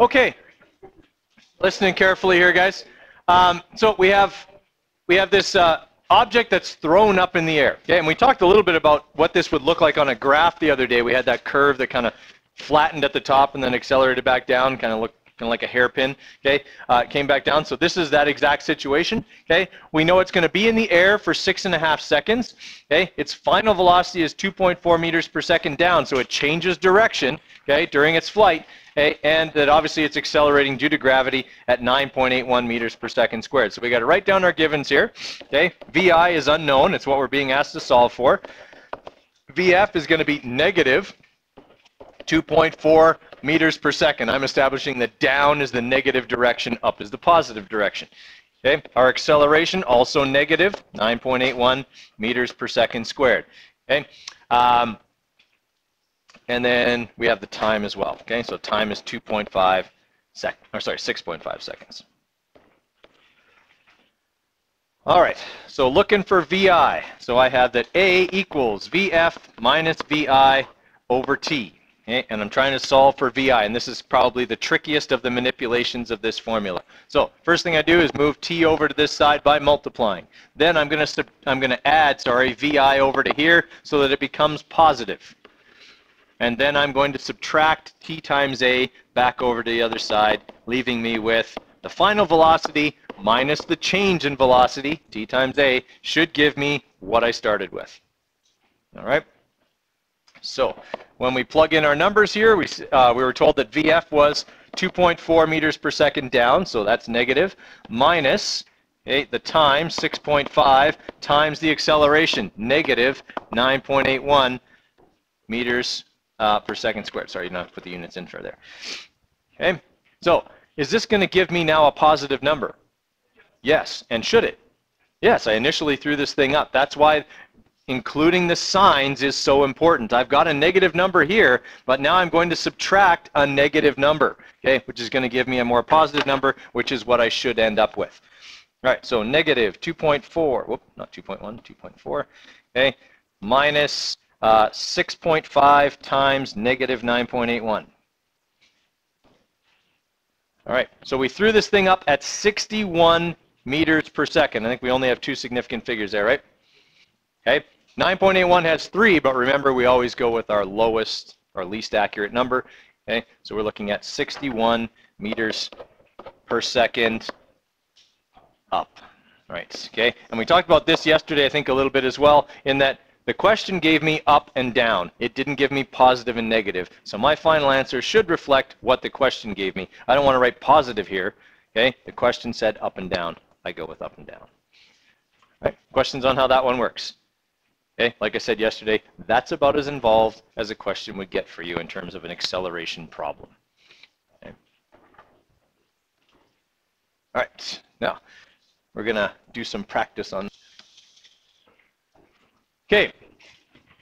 Okay, listening carefully here, guys. Um, so we have we have this uh, object that's thrown up in the air. Okay, and we talked a little bit about what this would look like on a graph the other day. We had that curve that kind of flattened at the top and then accelerated back down, kind of looked kind of like a hairpin. Okay, uh, came back down. So this is that exact situation. Okay, we know it's going to be in the air for six and a half seconds. Okay, its final velocity is 2.4 meters per second down, so it changes direction. Okay, during its flight. Okay, and that obviously it's accelerating due to gravity at 9.81 meters per second squared. So we got to write down our givens here. Okay, VI is unknown. It's what we're being asked to solve for. VF is going to be negative 2.4 meters per second. I'm establishing that down is the negative direction, up is the positive direction. Okay, our acceleration also negative, 9.81 meters per second squared. Okay, um, and then we have the time as well. Okay, so time is 2.5 sec, or sorry, 6.5 seconds. All right, so looking for VI. So I have that A equals VF minus VI over T. Okay, and I'm trying to solve for VI, and this is probably the trickiest of the manipulations of this formula. So first thing I do is move T over to this side by multiplying. Then I'm going to I'm going to add, sorry, VI over to here so that it becomes positive. And then I'm going to subtract T times A back over to the other side, leaving me with the final velocity minus the change in velocity, T times A, should give me what I started with. All right? So when we plug in our numbers here, we, uh, we were told that VF was 2.4 meters per second down, so that's negative, minus okay, the time, 6.5, times the acceleration, negative 9.81 meters uh, per second squared. Sorry, you don't have to put the units in for there. Okay, so is this going to give me now a positive number? Yes, and should it? Yes, I initially threw this thing up. That's why including the signs is so important. I've got a negative number here, but now I'm going to subtract a negative number, okay, which is going to give me a more positive number, which is what I should end up with. All right, so negative 2.4, whoop, not 2.1, 2.4, okay, minus uh, 6.5 times negative 9.81. All right, so we threw this thing up at 61 meters per second. I think we only have two significant figures there, right? Okay, 9.81 has three, but remember we always go with our lowest or least accurate number. Okay, so we're looking at 61 meters per second up. Right, okay, and we talked about this yesterday, I think, a little bit as well, in that the question gave me up and down. It didn't give me positive and negative. So my final answer should reflect what the question gave me. I don't want to write positive here. Okay, the question said up and down. I go with up and down. All right, questions on how that one works? Okay, like I said yesterday, that's about as involved as a question would get for you in terms of an acceleration problem. Okay. All right, now we're going to do some practice on. Okay,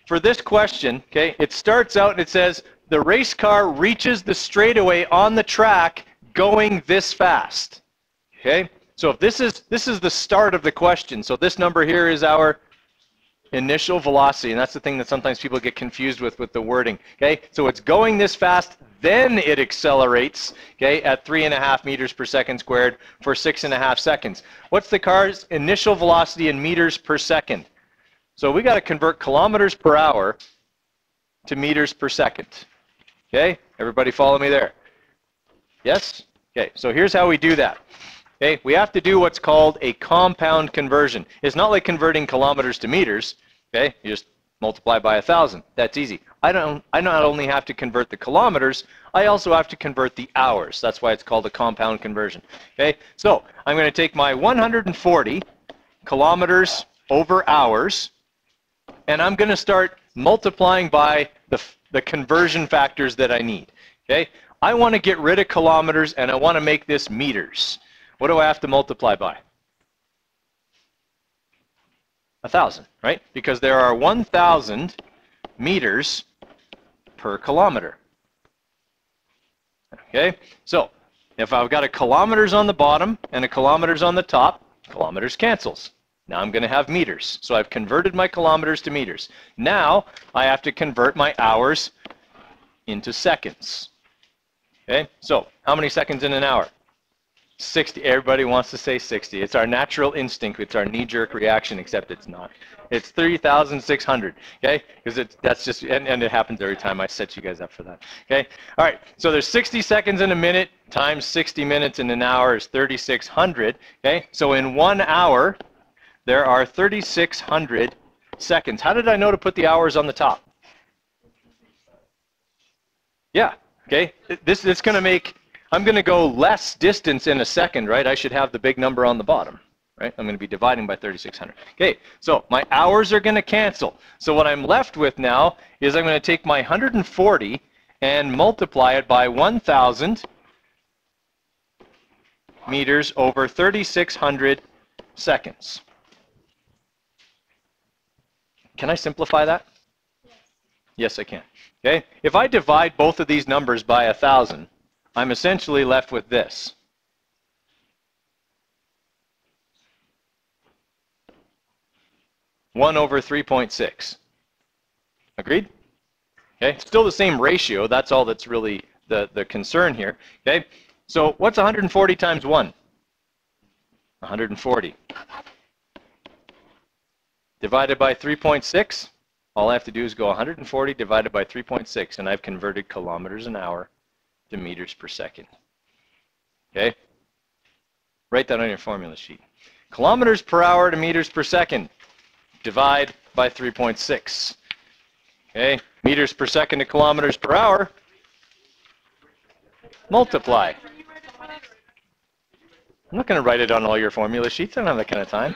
for this question, okay, it starts out and it says the race car reaches the straightaway on the track going this fast. Okay, so if this is this is the start of the question. So this number here is our initial velocity, and that's the thing that sometimes people get confused with with the wording. Okay, so it's going this fast, then it accelerates. Okay, at three and a half meters per second squared for six and a half seconds. What's the car's initial velocity in meters per second? So we got to convert kilometers per hour to meters per second. Okay, everybody follow me there? Yes. Okay, so here's how we do that. Okay, we have to do what's called a compound conversion. It's not like converting kilometers to meters. Okay, you just multiply by a thousand. That's easy. I don't. I not only have to convert the kilometers, I also have to convert the hours. That's why it's called a compound conversion. Okay, so I'm going to take my 140 kilometers over hours, and I'm going to start multiplying by the the conversion factors that I need. Okay, I want to get rid of kilometers, and I want to make this meters. What do I have to multiply by? A thousand, right? Because there are 1,000 meters per kilometer. Okay, so if I've got a kilometers on the bottom and a kilometers on the top, kilometers cancels. Now I'm going to have meters. So I've converted my kilometers to meters. Now I have to convert my hours into seconds. Okay, so how many seconds in an hour? 60. Everybody wants to say 60. It's our natural instinct. It's our knee-jerk reaction, except it's not. It's 3,600. Okay, because that's just and, and it happens every time I set you guys up for that. Okay, all right. So there's 60 seconds in a minute times 60 minutes in an hour is 3,600. Okay, so in one hour there are 3,600 seconds. How did I know to put the hours on the top? Yeah. Okay. This is going to make I'm going to go less distance in a second, right? I should have the big number on the bottom, right? I'm going to be dividing by 3,600. Okay, so my hours are going to cancel. So what I'm left with now is I'm going to take my 140 and multiply it by 1,000 meters over 3,600 seconds. Can I simplify that? Yes, yes I can. Okay, if I divide both of these numbers by 1,000, I'm essentially left with this. One over 3.6. Agreed? Okay, still the same ratio. That's all that's really the, the concern here. Okay, so what's 140 times 1? 140. Divided by 3.6, all I have to do is go 140 divided by 3.6, and I've converted kilometers an hour to meters per second. Okay? Write that on your formula sheet. Kilometers per hour to meters per second. Divide by 3.6. Okay? Meters per second to kilometers per hour. Multiply. I'm not going to write it on all your formula sheets. I don't have that kind of time.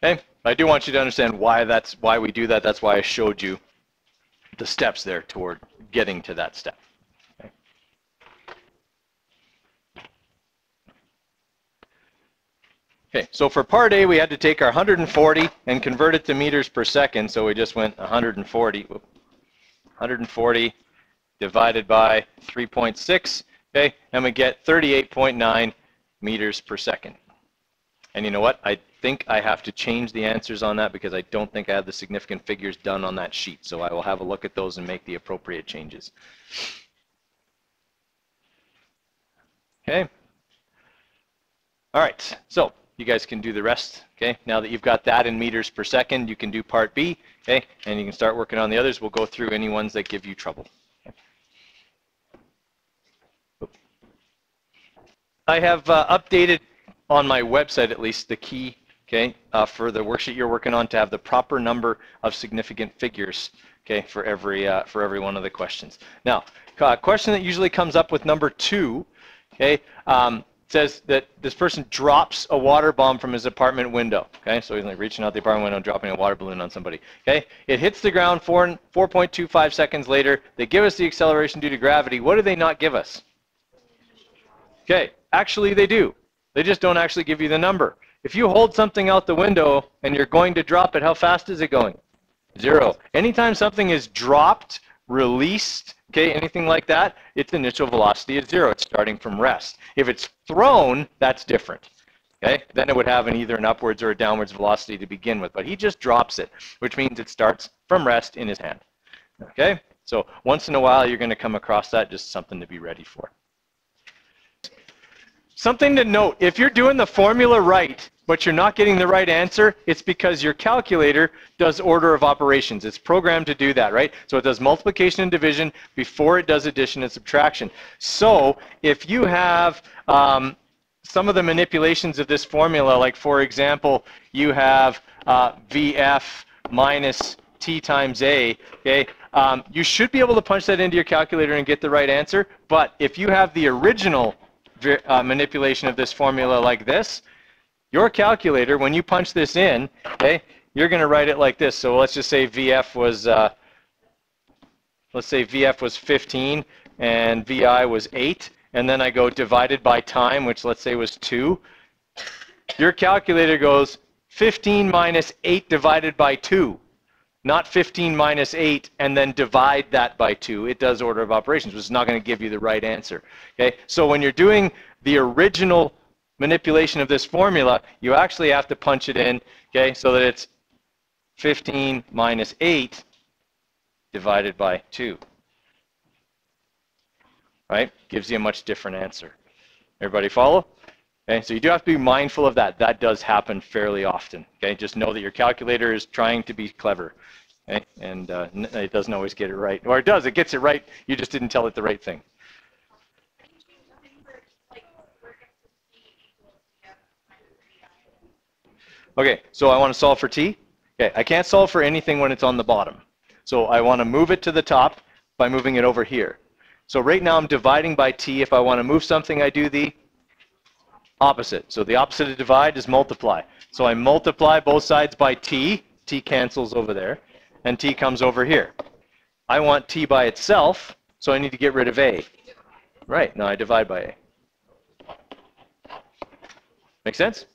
Okay, I do want you to understand why that's why we do that. That's why I showed you the steps there toward getting to that step. Okay. okay, so for part A, we had to take our 140 and convert it to meters per second. So we just went 140, 140 divided by 3.6, okay, and we get 38.9 meters per second. And you know what? I think I have to change the answers on that because I don't think I have the significant figures done on that sheet. So I will have a look at those and make the appropriate changes. Okay. All right. So you guys can do the rest. Okay. Now that you've got that in meters per second, you can do part B. Okay. And you can start working on the others. We'll go through any ones that give you trouble. I have uh, updated on my website at least the key okay, uh, for the worksheet you're working on to have the proper number of significant figures, okay, for every uh, for every one of the questions. Now, a question that usually comes up with number two, okay, um, says that this person drops a water bomb from his apartment window. Okay, so he's like reaching out the apartment window and dropping a water balloon on somebody. Okay, it hits the ground 4, 4.25 seconds later. They give us the acceleration due to gravity. What do they not give us? Okay, actually they do. They just don't actually give you the number. If you hold something out the window and you're going to drop it, how fast is it going? Zero. Anytime something is dropped, released, okay, anything like that, its initial velocity is zero. It's starting from rest. If it's thrown, that's different. Okay, then it would have an either an upwards or a downwards velocity to begin with. But he just drops it, which means it starts from rest in his hand. Okay, so once in a while you're going to come across that, just something to be ready for. Something to note, if you're doing the formula right, but you're not getting the right answer, it's because your calculator does order of operations. It's programmed to do that, right? So it does multiplication and division before it does addition and subtraction. So if you have um, some of the manipulations of this formula, like for example, you have uh, VF minus T times A, okay, um, you should be able to punch that into your calculator and get the right answer. But if you have the original uh, manipulation of this formula like this, your calculator, when you punch this in, okay, you're going to write it like this. So let's just say VF was, uh, let's say VF was 15 and VI was 8, and then I go divided by time, which let's say was 2, your calculator goes 15 minus 8 divided by 2, not 15 minus 8 and then divide that by 2. It does order of operations, which is not going to give you the right answer. Okay, so when you're doing the original manipulation of this formula, you actually have to punch it in, okay, so that it's 15 minus 8 divided by 2. Right? Gives you a much different answer. Everybody follow? Okay, so you do have to be mindful of that. That does happen fairly often. Okay, just know that your calculator is trying to be clever. Okay, and uh, it doesn't always get it right. Or it does, it gets it right, you just didn't tell it the right thing. Okay, so I want to solve for t. Okay, I can't solve for anything when it's on the bottom. So I want to move it to the top by moving it over here. So right now I'm dividing by t. If I want to move something, I do the opposite. So the opposite of divide is multiply. So I multiply both sides by t. t cancels over there. And t comes over here. I want t by itself, so I need to get rid of a. Right, now I divide by a. Make sense?